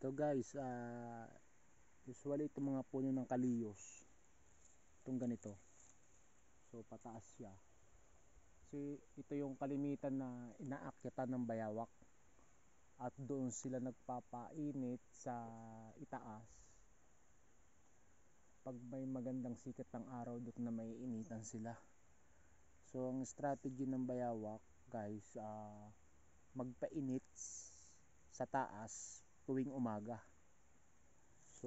Ito guys, ah usually itong mga puno ng kaliyos. Itong ganito. So pataas siya. Kasi ito yung kalimitan na inaakyatan ng bayawak. At doon sila nagpapainit sa itaas. Pag may magandang sikat ng araw, doon na may initan sila. So ang strategy ng bayawak, guys, ah magpainit sa taas tuwing umaga. So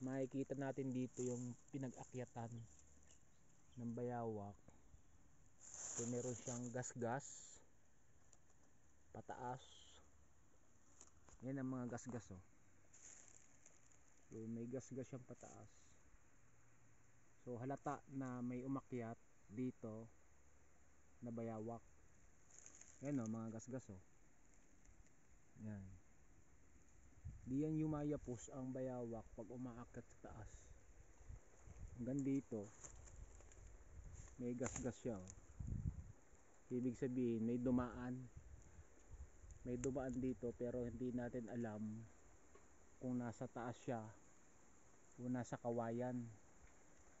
makikita natin dito yung pinag-akyatan ng bayawak. So meron siyang gas-gas pataas. Yan ang mga gas-gas oh. So may gas-gas siyang pataas. So halata na may umakyat dito na bayawak. Yan oh, mga gas-gas oh. Yan. Di yan yumayapos ang bayawak pag umaakyat sa taas. Hanggang dito may gas-gas siya oh. Ibig sabihin may dumaan. May dumaan dito pero hindi natin alam kung nasa taas siya o nasa kawayan.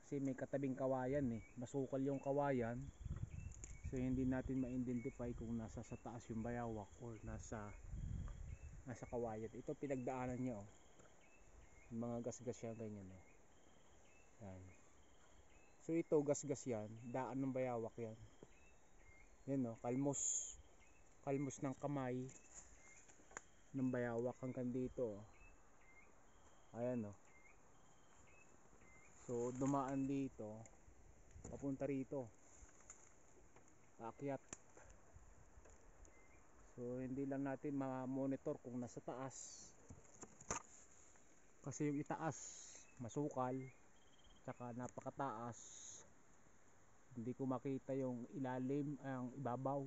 Kasi may katabing kawayan eh. Masukal yung kawayan. So hindi natin ma-identify kung nasa sa taas yung bayawak or nasa nasa kawayan. Ito pinagdaanan niya oh. Mga gasgas siya ganyan oh. Yan. So ito gasgas yan, daan ng bayawak yan. Yan oh, kalmos. Kalmos ng kamay ng bayawak hanggang dito oh. Ayan oh. So dumaan dito papunta rito. Paakyat. So hindi lang natin ma-monitor kung nasa taas. Kasi yung itaas masukal tsaka napakataas. Hindi ko makita yung ilalim ang ibabaw.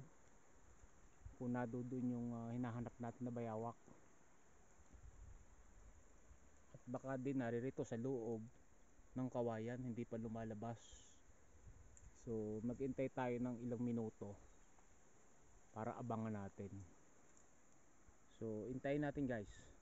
Kung nadudun yung uh, hinahanap natin na bayawak. At baka din naririto sa loob ng kawayan hindi pa lumalabas. So maghintay tayo ng ilang minuto para abangan natin. So, hintayin natin guys.